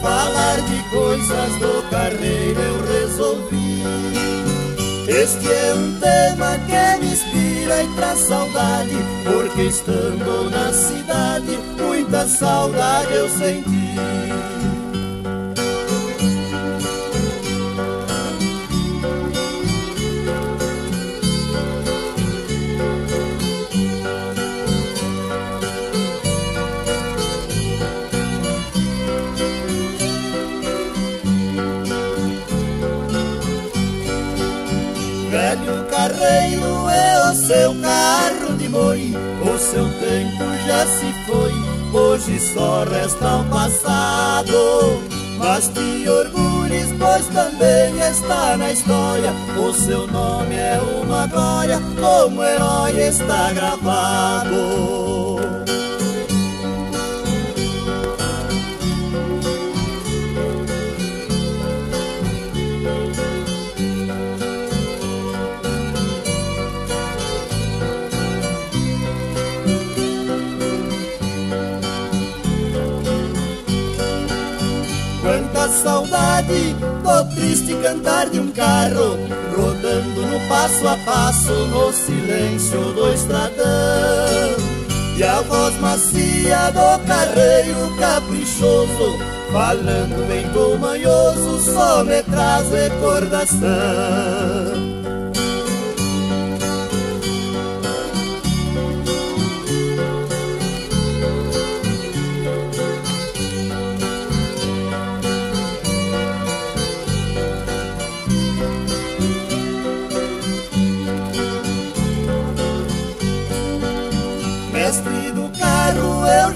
Falar de coisas do carreiro eu resolvi. Este é um tema que me inspira e traz saudade, porque estando na cidade, muita saudade eu senti. Carreiro é o seu carro de boi. O seu tempo já se foi, hoje só resta o passado. Mas te orgulhes, pois também está na história. O seu nome é uma glória, como herói está gravado. Saudade do triste cantar de um carro rodando no passo a passo no silêncio do estradão. E a voz macia do carreiro caprichoso falando bem com manhoso só me traz recordação.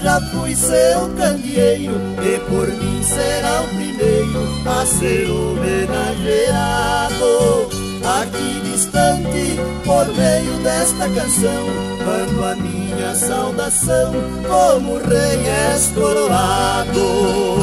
Já fui seu candeeiro E por mim será o primeiro a ser homenageado. Aqui distante, por meio desta canção Mando a minha saudação como rei és coroado